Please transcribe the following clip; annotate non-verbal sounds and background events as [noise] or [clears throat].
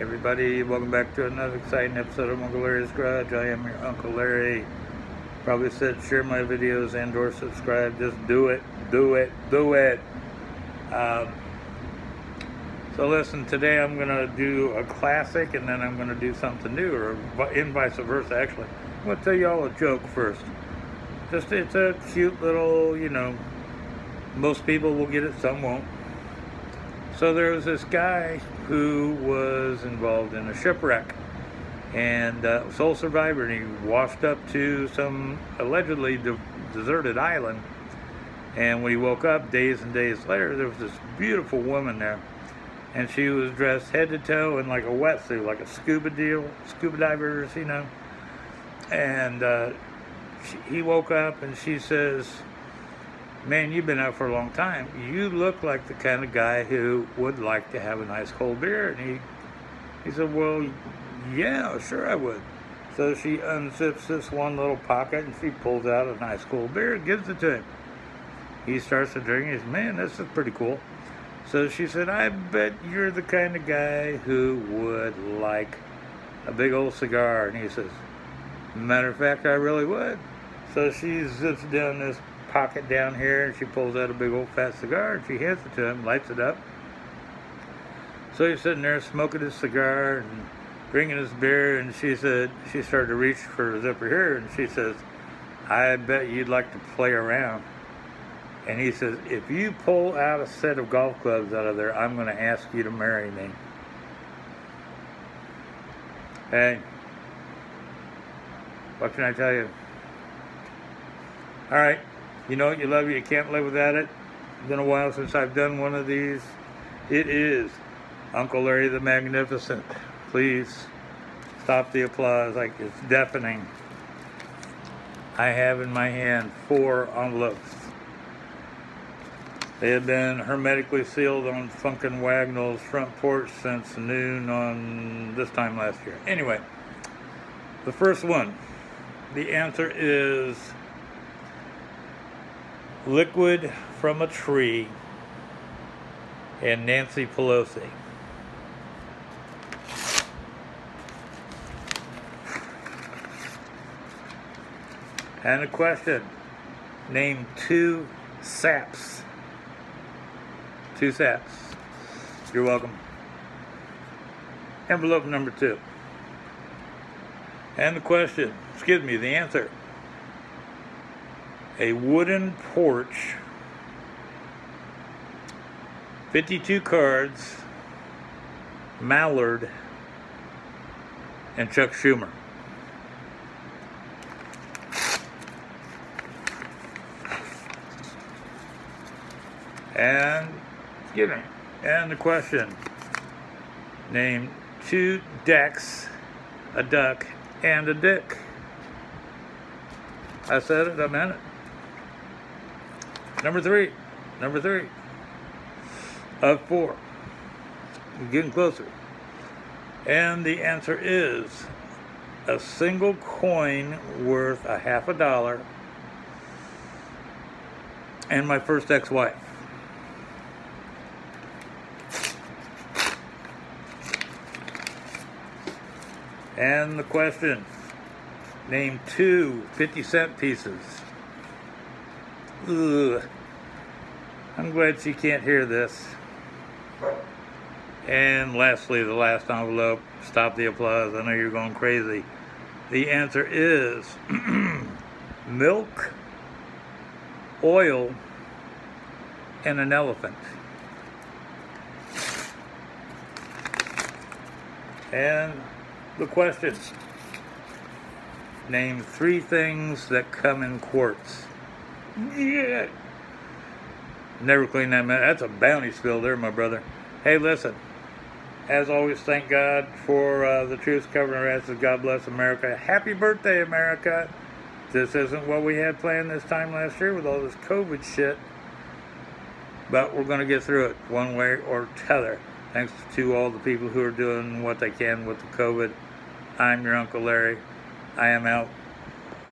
Everybody, welcome back to another exciting episode of Uncle Larry's Garage. I am your Uncle Larry. Probably said share my videos and or subscribe. Just do it, do it, do it. Um, so listen, today I'm going to do a classic and then I'm going to do something new or in vice versa actually. I'm going to tell you all a joke first. Just, it's a cute little, you know, most people will get it, some won't. So there was this guy who was involved in a shipwreck and uh, sole survivor and he washed up to some allegedly de deserted island. And when he woke up days and days later there was this beautiful woman there and she was dressed head to toe in like a wetsuit like a scuba deal scuba divers you know? And uh, she, he woke up and she says man, you've been out for a long time. You look like the kind of guy who would like to have a nice cold beer. And he, he said, well, yeah, sure I would. So she unzips this one little pocket and she pulls out a nice cold beer and gives it to him. He starts to drink. He says, man, this is pretty cool. So she said, I bet you're the kind of guy who would like a big old cigar. And he says, matter of fact, I really would. So she zips down this pocket down here and she pulls out a big old fat cigar and she hands it to him, lights it up. So he's sitting there smoking his cigar and drinking his beer and she said, she started to reach for her zipper here and she says, I bet you'd like to play around. And he says, if you pull out a set of golf clubs out of there, I'm going to ask you to marry me. Hey, what can I tell you? All right. You know what you love it, you can't live without it. It's been a while since I've done one of these. It is Uncle Larry the Magnificent. Please stop the applause, like it's deafening. I have in my hand four envelopes. They have been hermetically sealed on Funk and Wagnalls' front porch since noon on this time last year. Anyway, the first one, the answer is Liquid from a Tree, and Nancy Pelosi. And a question. Name two saps. Two saps. You're welcome. Envelope number two. And the question, excuse me, the answer a wooden porch, 52 cards, Mallard, and Chuck Schumer. And, me, and the question, name two decks, a duck, and a dick. I said it, I meant it. Number three. Number three. Of four. You're getting closer. And the answer is a single coin worth a half a dollar and my first ex-wife. And the question, name two 50 cent pieces. Ugh. I'm glad she can't hear this. And lastly, the last envelope. Stop the applause. I know you're going crazy. The answer is [clears throat] milk, oil, and an elephant. And the questions. Name three things that come in quarts. Yeah. Never clean that mess. That's a bounty spill there, my brother. Hey, listen. As always, thank God for uh, the truth covering our asses. God bless America. Happy birthday, America. This isn't what we had planned this time last year with all this COVID shit. But we're going to get through it one way or t'other. Thanks to all the people who are doing what they can with the COVID. I'm your Uncle Larry. I am out.